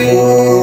Oh